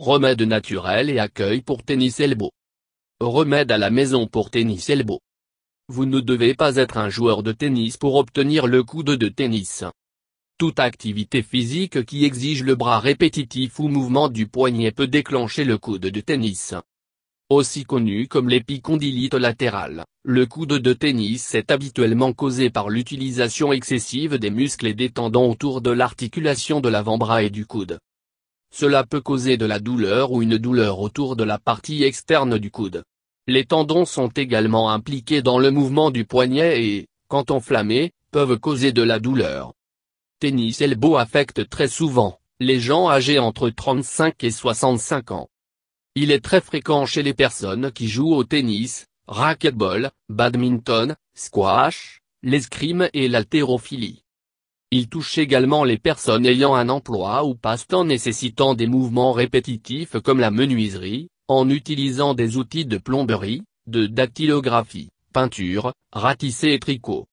Remède naturel et accueil pour tennis elbow. Remède à la maison pour tennis elbow. Vous ne devez pas être un joueur de tennis pour obtenir le coude de tennis. Toute activité physique qui exige le bras répétitif ou mouvement du poignet peut déclencher le coude de tennis. Aussi connu comme l'épicondylite latérale, le coude de tennis est habituellement causé par l'utilisation excessive des muscles et des tendons autour de l'articulation de l'avant-bras et du coude. Cela peut causer de la douleur ou une douleur autour de la partie externe du coude. Les tendons sont également impliqués dans le mouvement du poignet et, quand enflammés, peuvent causer de la douleur. Tennis elbow affecte très souvent, les gens âgés entre 35 et 65 ans. Il est très fréquent chez les personnes qui jouent au tennis, racquetball, badminton, squash, l'escrime et l'haltérophilie. Il touche également les personnes ayant un emploi ou passe-temps nécessitant des mouvements répétitifs comme la menuiserie, en utilisant des outils de plomberie, de dactylographie, peinture, ratissé et tricot.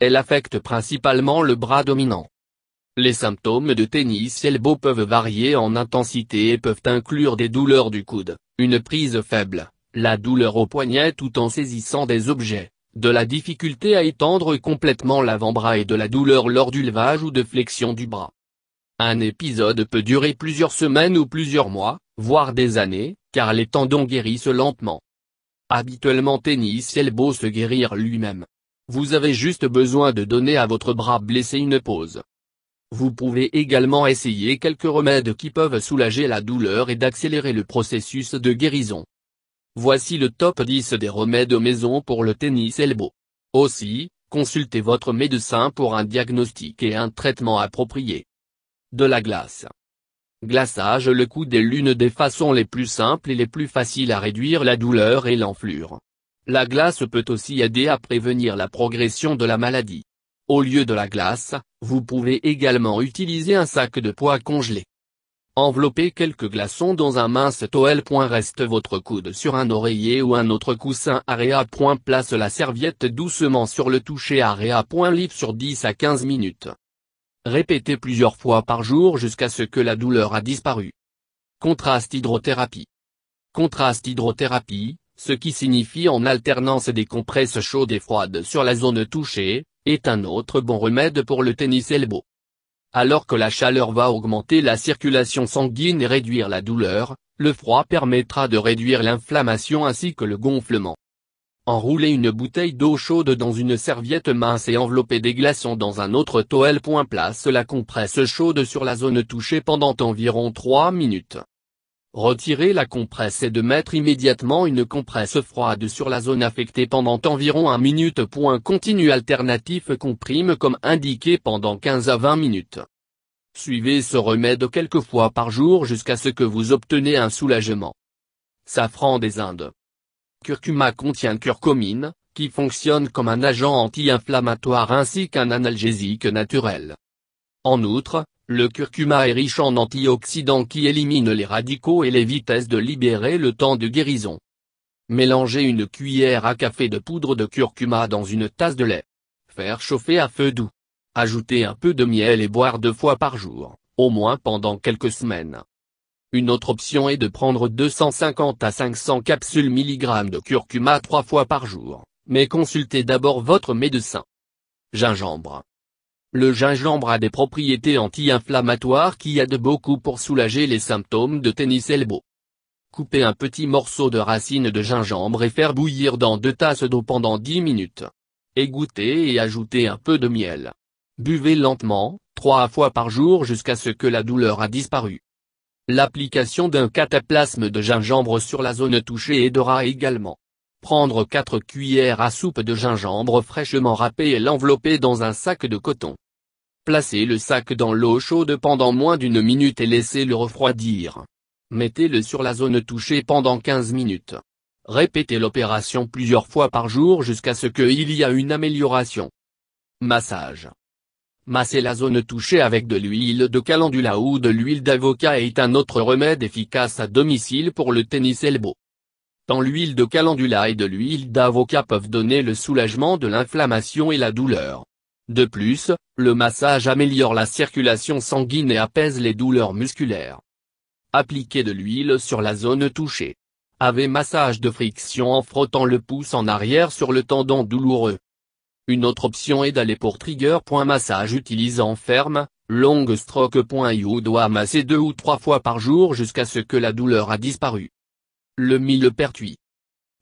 Elle affecte principalement le bras dominant. Les symptômes de tennis elbow peuvent varier en intensité et peuvent inclure des douleurs du coude, une prise faible, la douleur au poignet tout en saisissant des objets, de la difficulté à étendre complètement l'avant-bras et de la douleur lors du levage ou de flexion du bras. Un épisode peut durer plusieurs semaines ou plusieurs mois, voire des années, car les tendons guérissent lentement. Habituellement tennis elbow se guérir lui-même. Vous avez juste besoin de donner à votre bras blessé une pause. Vous pouvez également essayer quelques remèdes qui peuvent soulager la douleur et d'accélérer le processus de guérison. Voici le top 10 des remèdes maison pour le tennis elbow. Aussi, consultez votre médecin pour un diagnostic et un traitement approprié. De la glace. Glaçage Le coude est l'une des façons les plus simples et les plus faciles à réduire la douleur et l'enflure. La glace peut aussi aider à prévenir la progression de la maladie. Au lieu de la glace, vous pouvez également utiliser un sac de poids congelé. Enveloppez quelques glaçons dans un mince toile. Reste votre coude sur un oreiller ou un autre coussin area. Place la serviette doucement sur le toucher area. Livre sur 10 à 15 minutes. Répétez plusieurs fois par jour jusqu'à ce que la douleur a disparu. Contraste hydrothérapie. Contraste hydrothérapie, ce qui signifie en alternance des compresses chaudes et froides sur la zone touchée, est un autre bon remède pour le tennis elbow. Alors que la chaleur va augmenter la circulation sanguine et réduire la douleur, le froid permettra de réduire l'inflammation ainsi que le gonflement. Enroulez une bouteille d'eau chaude dans une serviette mince et enveloppez des glaçons dans un autre toile. Place la compresse chaude sur la zone touchée pendant environ 3 minutes. Retirez la compresse et de mettre immédiatement une compresse froide sur la zone affectée pendant environ 1 minute. Continu alternatif comprime comme indiqué pendant 15 à 20 minutes. Suivez ce remède quelques fois par jour jusqu'à ce que vous obtenez un soulagement. Safran des Indes. Curcuma contient curcumine, qui fonctionne comme un agent anti-inflammatoire ainsi qu'un analgésique naturel. En outre, le curcuma est riche en antioxydants qui éliminent les radicaux et les vitesses de libérer le temps de guérison. Mélangez une cuillère à café de poudre de curcuma dans une tasse de lait. Faire chauffer à feu doux. Ajouter un peu de miel et boire deux fois par jour, au moins pendant quelques semaines. Une autre option est de prendre 250 à 500 capsules mg de curcuma trois fois par jour, mais consultez d'abord votre médecin. Gingembre. Le gingembre a des propriétés anti-inflammatoires qui aident beaucoup pour soulager les symptômes de tennis elbow. Coupez un petit morceau de racine de gingembre et faire bouillir dans deux tasses d'eau pendant 10 minutes. Égouttez et ajoutez un peu de miel. Buvez lentement, trois fois par jour jusqu'à ce que la douleur a disparu. L'application d'un cataplasme de gingembre sur la zone touchée aidera également. Prendre 4 cuillères à soupe de gingembre fraîchement râpé et l'envelopper dans un sac de coton. Placez le sac dans l'eau chaude pendant moins d'une minute et laissez-le refroidir. Mettez-le sur la zone touchée pendant 15 minutes. Répétez l'opération plusieurs fois par jour jusqu'à ce qu'il y a une amélioration. Massage. Masser la zone touchée avec de l'huile de calendula ou de l'huile d'avocat est un autre remède efficace à domicile pour le tennis elbow. Tant l'huile de calendula et de l'huile d'avocat peuvent donner le soulagement de l'inflammation et la douleur. De plus, le massage améliore la circulation sanguine et apaise les douleurs musculaires. Appliquez de l'huile sur la zone touchée. Avez massage de friction en frottant le pouce en arrière sur le tendon douloureux. Une autre option est d'aller pour trigger. Massage utilisant ferme, longue stroke. Doit masser deux ou trois fois par jour jusqu'à ce que la douleur a disparu. Le millepertuis.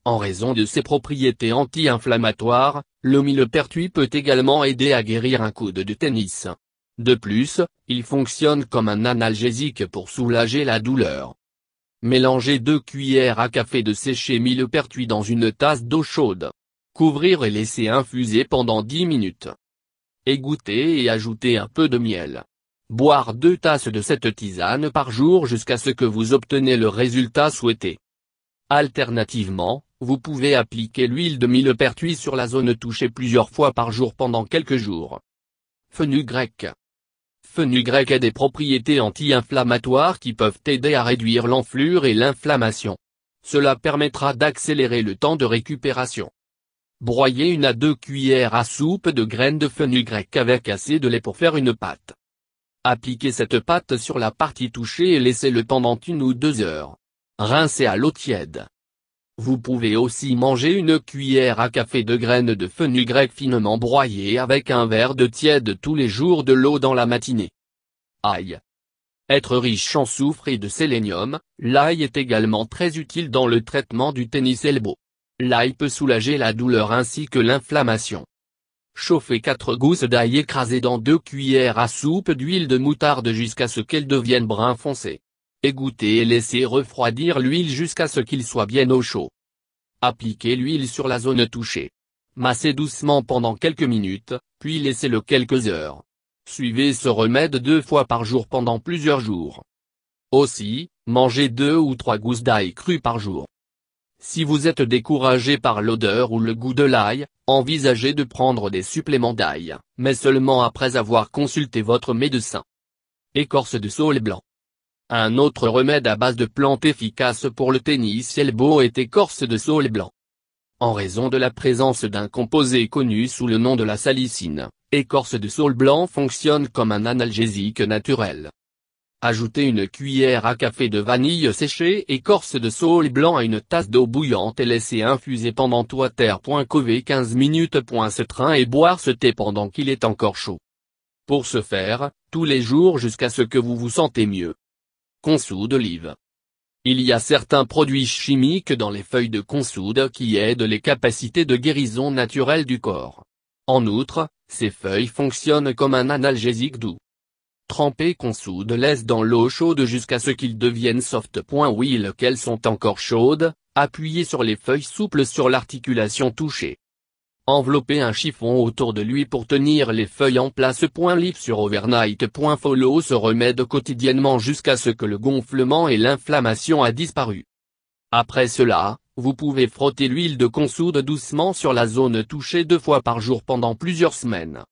En raison de ses propriétés anti-inflammatoires, le millepertuis peut également aider à guérir un coude de tennis. De plus, il fonctionne comme un analgésique pour soulager la douleur. Mélangez deux cuillères à café de séché millepertuis dans une tasse d'eau chaude. Couvrir et laisser infuser pendant 10 minutes. Égoutter et ajouter un peu de miel. Boire deux tasses de cette tisane par jour jusqu'à ce que vous obtenez le résultat souhaité. Alternativement, vous pouvez appliquer l'huile de millepertuis sur la zone touchée plusieurs fois par jour pendant quelques jours. Fenugrec. Fenugrec a des propriétés anti-inflammatoires qui peuvent aider à réduire l'enflure et l'inflammation. Cela permettra d'accélérer le temps de récupération. Broyez une à deux cuillères à soupe de graines de fenugrec avec assez de lait pour faire une pâte. Appliquez cette pâte sur la partie touchée et laissez-le pendant une ou deux heures. Rincez à l'eau tiède. Vous pouvez aussi manger une cuillère à café de graines de fenugrec finement broyées avec un verre de tiède tous les jours de l'eau dans la matinée. Ail. Être riche en soufre et de sélénium, l'ail est également très utile dans le traitement du tennis elbow. L'ail peut soulager la douleur ainsi que l'inflammation. Chauffez 4 gousses d'ail écrasées dans 2 cuillères à soupe d'huile de moutarde jusqu'à ce qu'elles deviennent brun foncé. Égouttez et laissez refroidir l'huile jusqu'à ce qu'il soit bien au chaud. Appliquez l'huile sur la zone touchée. Massez doucement pendant quelques minutes, puis laissez-le quelques heures. Suivez ce remède deux fois par jour pendant plusieurs jours. Aussi, mangez deux ou trois gousses d'ail cru par jour. Si vous êtes découragé par l'odeur ou le goût de l'ail, envisagez de prendre des suppléments d'ail, mais seulement après avoir consulté votre médecin. Écorce de saule blanc. Un autre remède à base de plantes efficace pour le tennis elbow est écorce de saule blanc. En raison de la présence d'un composé connu sous le nom de la salicine, écorce de saule blanc fonctionne comme un analgésique naturel. Ajoutez une cuillère à café de vanille séchée écorce de saule blanc à une tasse d'eau bouillante et laissez infuser pendant 15 minutes. Ce train et boire ce thé pendant qu'il est encore chaud. Pour ce faire, tous les jours jusqu'à ce que vous vous sentez mieux. Consou d'olive. Il y a certains produits chimiques dans les feuilles de consoude qui aident les capacités de guérison naturelle du corps. En outre, ces feuilles fonctionnent comme un analgésique doux. Trempez consoude laisse dans l'eau chaude jusqu'à ce qu'ils deviennent soft. Oui qu'elles sont encore chaudes, appuyez sur les feuilles souples sur l'articulation touchée. Enveloppez un chiffon autour de lui pour tenir les feuilles en place. Sur overnight. Follow se remède quotidiennement jusqu'à ce que le gonflement et l'inflammation a disparu. Après cela, vous pouvez frotter l'huile de consoude doucement sur la zone touchée deux fois par jour pendant plusieurs semaines.